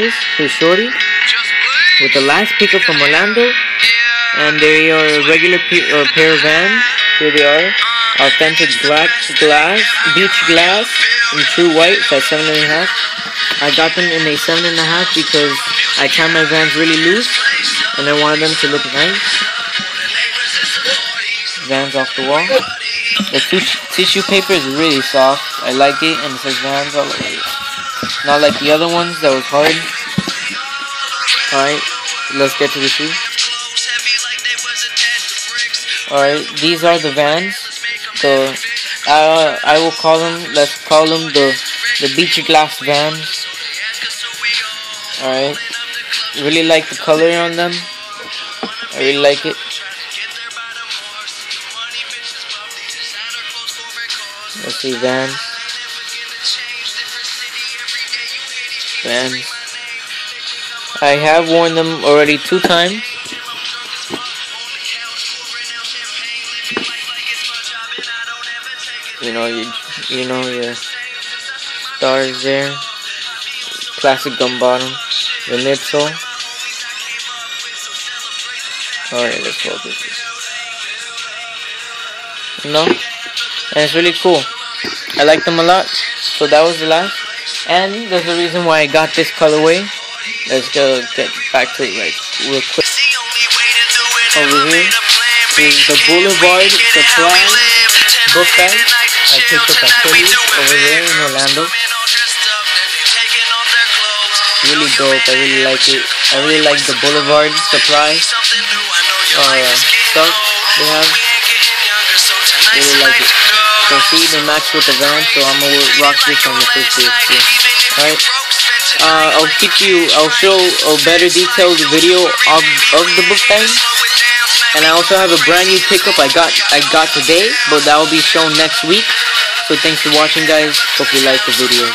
Here's Shorty with the last pickup from Orlando. And they are regular uh, pair of Vans. Here they are. Authentic black glass, beach glass in true white. That's seven and a half. I got them in a seven and a half because I tie my Vans really loose and I wanted them to look nice. Vans off the wall. The tissue paper is really soft. I like it and it says Vans all over it. Not like the other ones that was hard. Alright, let's get to the shoe. Alright, these are the Vans. So, I, I will call them, let's call them the, the Beachy Glass Vans. Alright. Really like the color on them. I really like it. Let's see, Vans. Vans. I have worn them already two times. You know, you, you know your stars there. Classic gum bottom. The midsole. Alright, let's focus this. You know? And it's really cool. I like them a lot. So that was the last. And there's a reason why I got this colorway. Let's go get back to it right real quick. Over here is the Boulevard Supply book bag. I picked up at Philly over there in Orlando. Really dope. I really like it. I really like the Boulevard Supply uh, stuff they have. Really like it. So see, they match with the van, so I'm gonna rock this on the first day Alright. Uh, I'll keep you, I'll show a better detailed video of, of the book bag. And I also have a brand new pickup I got I got today, but that will be shown next week. So thanks for watching guys. Hope you like the video.